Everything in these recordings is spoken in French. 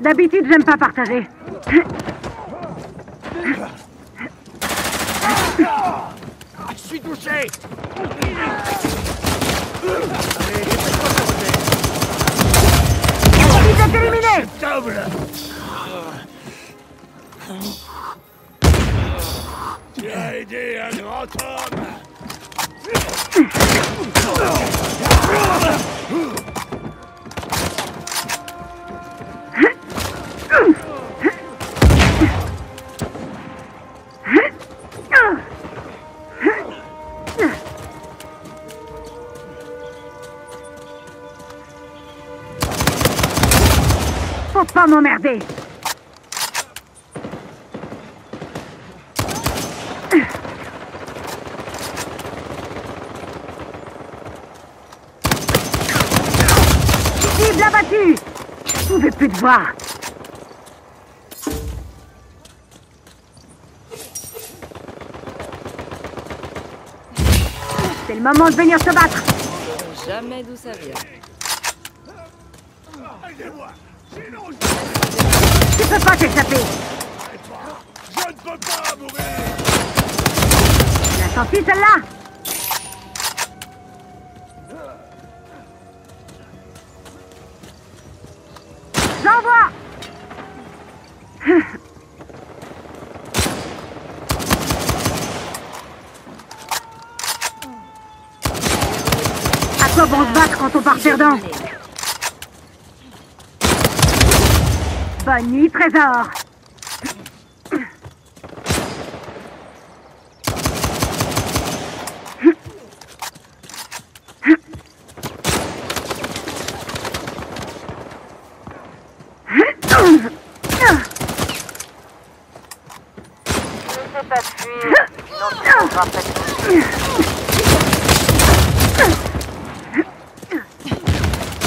D'habitude, j'aime pas partager. Je suis touché Il est éliminé Double Tu as aidé un grand homme pas m'emmerder. Cible abattue Je pouvais plus te voir. C'est le moment de venir se battre. Jamais d'où ça vient. Tu peux pas t'échapper. Je ne peux pas mourir. Tu l'as senti celle-là. J'envoie. À quoi bon se battre quand on part perdant? Bonne nuit, trésor Ne fais pas fuir, sinon tu mourras pas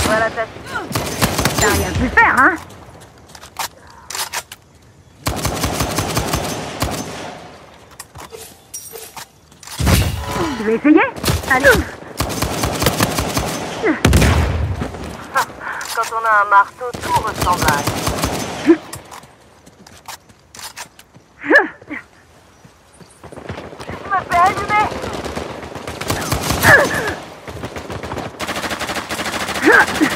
Voilà ta T'as rien pu faire, hein Tu veux essayer. Allez. Quand on a un marteau, tout ressemble à un... Tu me fais allumer Je m'en suis pris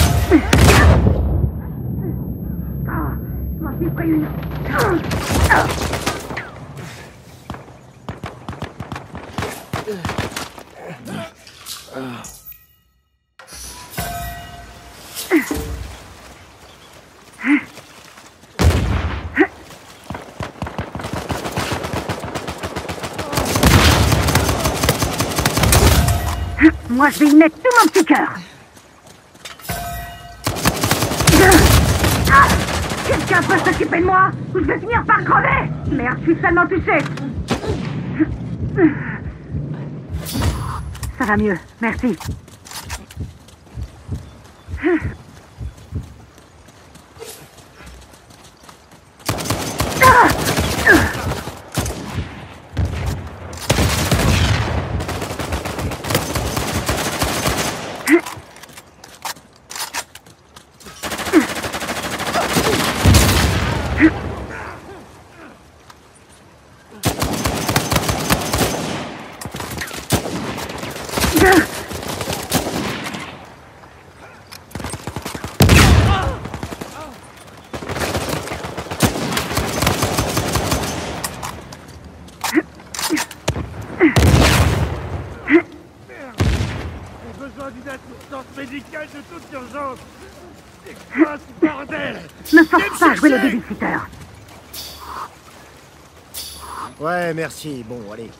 une. Moi, je vais y mettre tout mon petit cœur. Quelqu'un peut s'occuper de moi ou je vais finir par crever Merde, je suis seulement touché. Ça va mieux, merci. Besoin d'une assistance médicale de toute urgence C'est quoi ce bordel Ne force pas à jouer le babysitter. Ouais, merci. Bon, allez.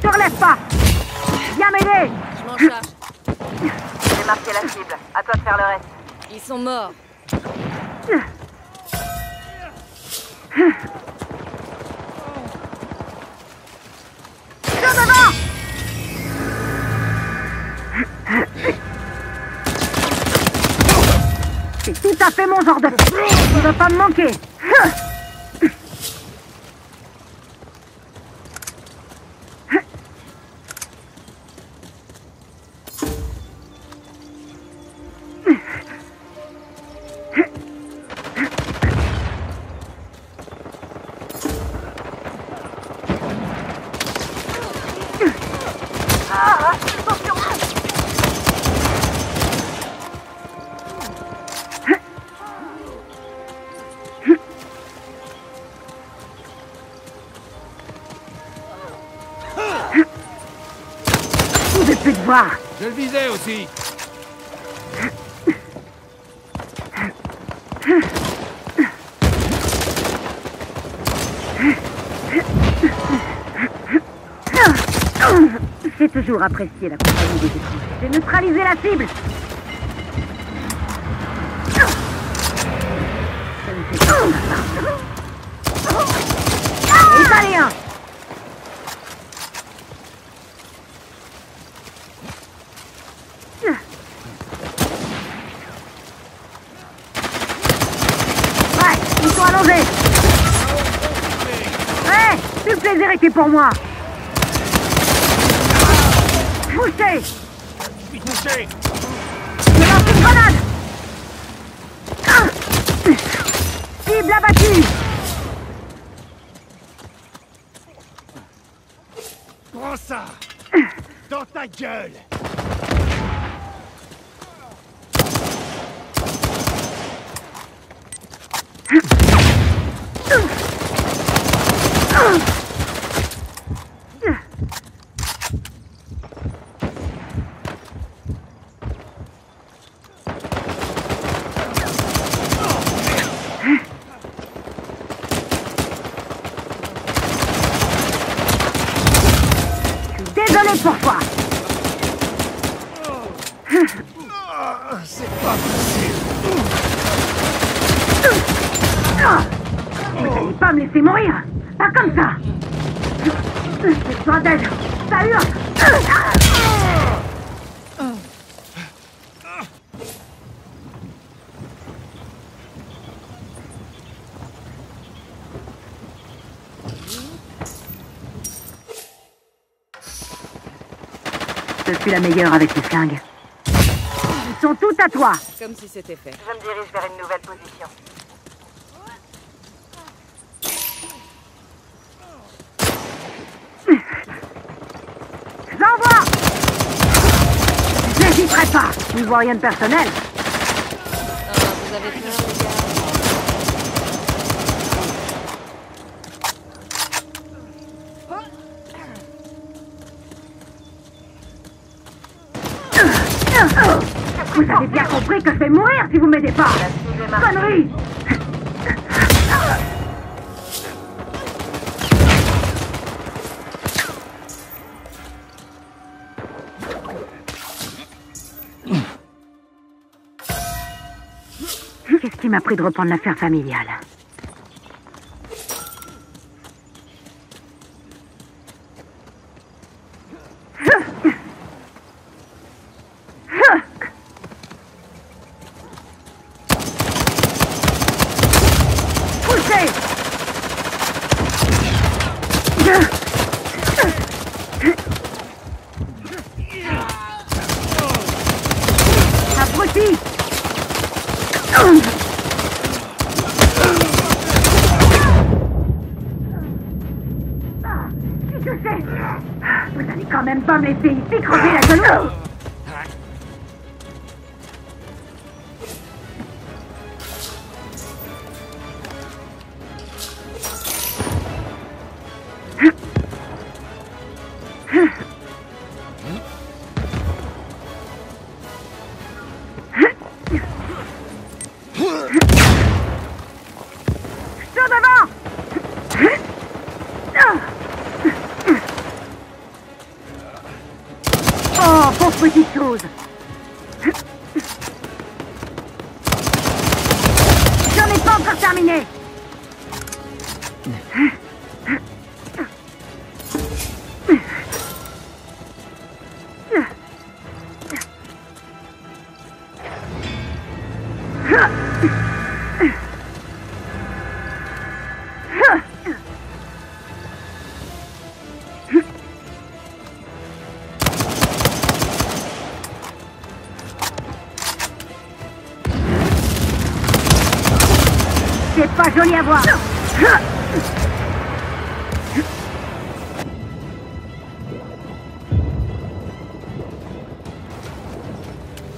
Te relève pas Viens m'aider Je m'en charge. J'ai marqué la cible. À toi de faire le reste. Ils sont morts. C'est tout à fait mon genre de... Tu vas pas me manquer Je pouvais plus te voir Je le visais aussi. J'ai toujours apprécié la compagnie des étrangers. J'ai neutralisé la cible. Ça me fait peur, ma part. Italien Ouais, ils sont allongés Ouais, tout le plaisir était pour moi. Poussez suis touché Je lance une grenade. Ah. Cible abattue. Prends ça. Dans ta gueule Désolé pour toi Ah, C'est pas facile Vous n'allez pas me laisser mourir. Pas comme ça. J'ai besoin d'aide. Ça hurle suis la meilleure avec les flingues. Ils sont tous à toi Comme si c'était fait. Je me dirige vers une nouvelle position. J'envoie J'hésiterai pas Je ne vois rien de personnel. Ah, vous avez peur, les gars Vous avez bien compris que je vais mourir si vous m'aidez pas. Connerie Qu'est-ce qui m'a pris de reprendre l'affaire familiale Poussez Abruti Ah, Qu'est-ce que c'est Vous allez quand même pas me examiner. Pas joli à voir.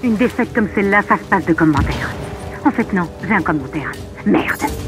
Une défaite comme celle-là, ça se passe de commentaires. En fait, non, j'ai un commentaire. Merde.